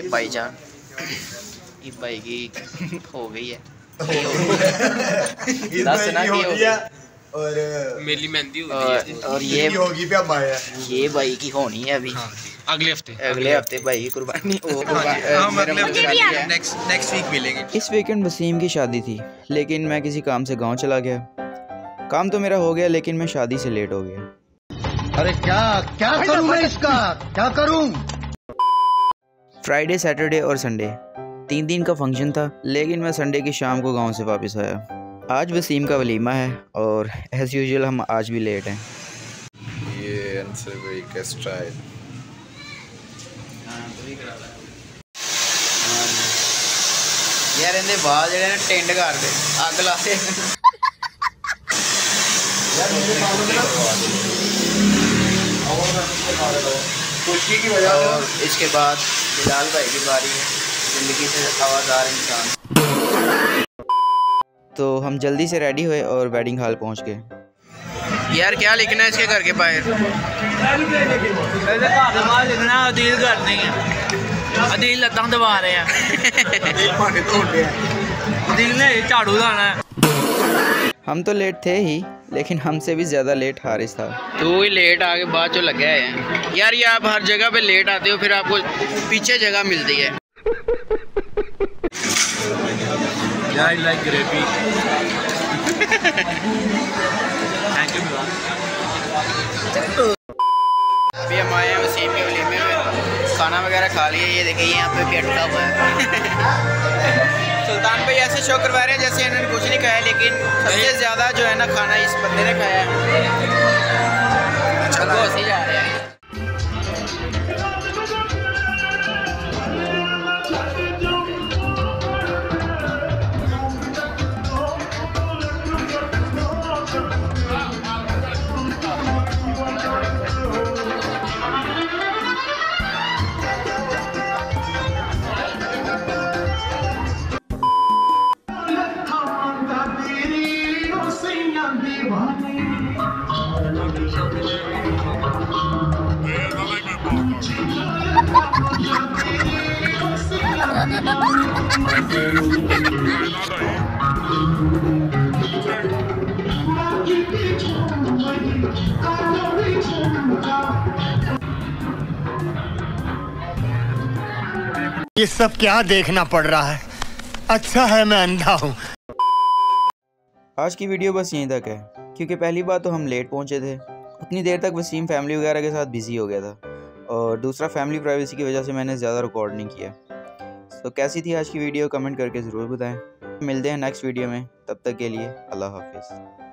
ये भाईजान। ये भाई की हो गई है। दस ना की है और मेरी मेहंदी होती और, और ये होगी पे अब आया। ये भाई की होनी है अभी। हाँ अगले हफ़्ते। अगले हफ़्ते भाई की कुर्बानी। हाँ है। नेक्स्ट नेक्स्ट वीक मिलेंगे। इस वीकेंड वसीम की शादी थी लेकिन मैं किसी काम से गाँव चला गया। काम तो मेरा हो गया लेकिन मैं शादी से लेट हो गया। अरे क्या क्या करूँ मैं इसका? क्या करूँ? फ्राइडे सैटरडे और संडे तीन दिन का फंक्शन था लेकिन मैं संडे की शाम को गांव से वापस आया आज वसीम का वलीमा है और एज़ यूजुअल हम आज भी लेट हैं ये आंसर भाई का स्टाइल ਯਾਰ ਇਹਦੇ ਬਾਲ ਜਿਹੜੇ ਨੇ ਟਿੰਡ ਕਰਦੇ ਅੱਗ ਲਾ ਦੇ खुशी की वजह और इसके बाद बिलाल भाई की बारी है ज़िंदगी से आवाज़ार इंसान। तो हम जल्दी से रेडी हुए और वेडिंग हॉल पहुँच गए। यार क्या लिखना है इसके घर के बाहर? लिखना है दबा रहे हैं। ने झाड़ू लाना है। हम तो लेट थे ही। लेकिन हमसे भी ज़्यादा लेट हारिस था। तू ही लेट आके बाद जो लगा है। यार ये आप हर जगह पे लेट आते हो फिर आपको पीछे जगह मिलती है। लाइक ग्रेवी थैंक यू अभी हम आए हैं वसीम के वलीमे में खाना वगैरह खा लिया ये देखिए यहाँ पे भी अटका हुआ है। सुल्तान भाई ऐसे शो करवा रहे हैं जैसे इन्होंने कुछ नहीं खाया लेकिन सबसे ज़्यादा जो है ना खाना इस बंदे ने खाया है। अच्छा ये सब क्या देखना पड़ रहा है? अच्छा है मैं अंधा हूँ। आज की वीडियो बस यहीं तक है, क्योंकि पहली बार तो हम लेट पहुँचे थे। उतनी देर तक वसीम फैमिली वगैरह के साथ बिज़ी हो गया था। और दूसरा फैमिली प्राइवेसी की वजह से मैंने ज़्यादा रिकॉर्ड नहीं किया। तो कैसी थी आज की वीडियो कमेंट करके ज़रूर बताएँ। मिलते हैं नेक्स्ट वीडियो में। तब तक के लिए अल्लाह हाफिज़।